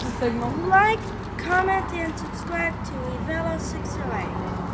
Signal. Like, comment, and subscribe to Revello 608.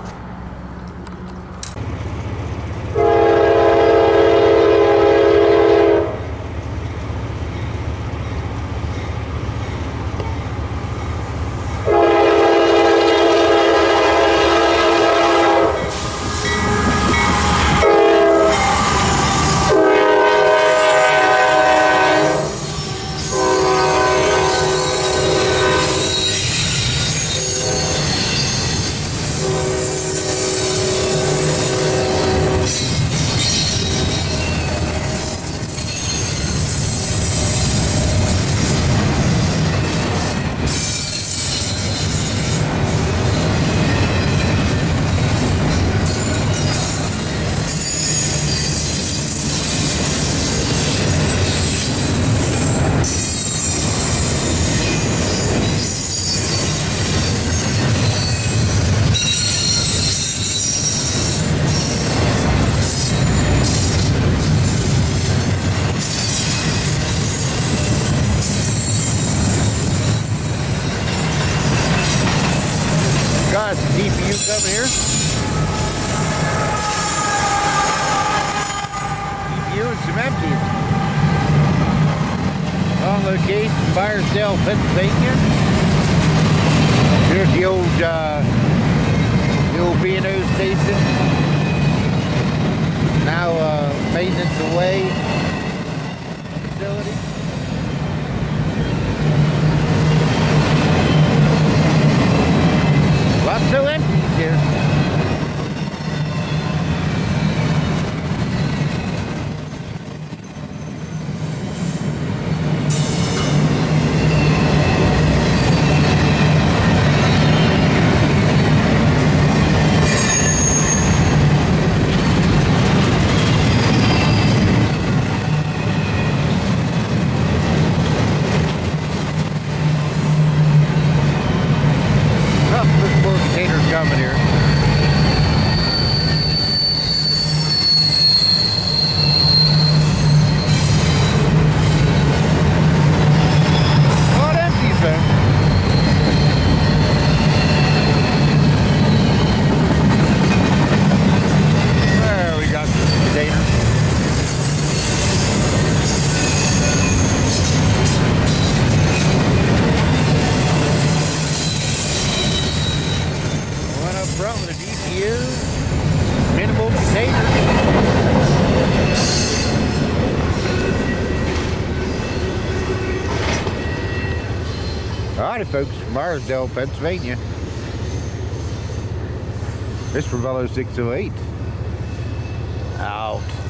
Coming here. DPU and some empties. On location, Meyersdale, Pennsylvania. Here's the old, uh, the old B&O station. Now, uh, maintenance away facility. Front with a minimal container. Alrighty folks, Meyersdale, Pennsylvania. This Velo 608. Out.